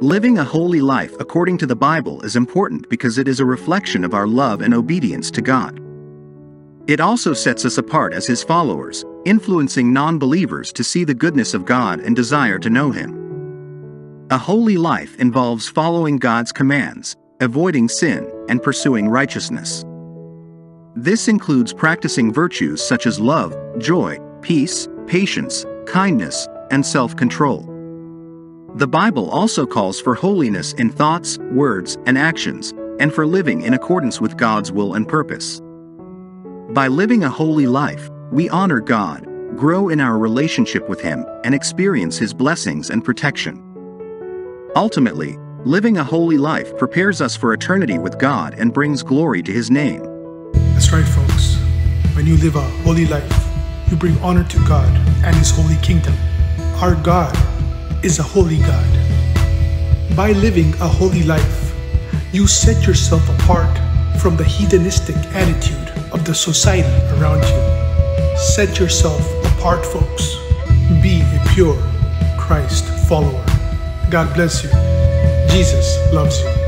Living a holy life according to the Bible is important because it is a reflection of our love and obedience to God. It also sets us apart as His followers, influencing non believers to see the goodness of God and desire to know Him. A holy life involves following God's commands, avoiding sin, and pursuing righteousness. This includes practicing virtues such as love, joy, peace, patience, kindness, and self control. The Bible also calls for holiness in thoughts, words, and actions, and for living in accordance with God's will and purpose. By living a holy life, we honor God, grow in our relationship with Him, and experience His blessings and protection. Ultimately, living a holy life prepares us for eternity with God and brings glory to His name. That's right, folks. When you live a holy life, you bring honor to God and His holy kingdom. Our God is a holy God. By living a holy life, you set yourself apart from the hedonistic attitude of the society around you. Set yourself apart, folks. Be a pure Christ follower. God bless you. Jesus loves you.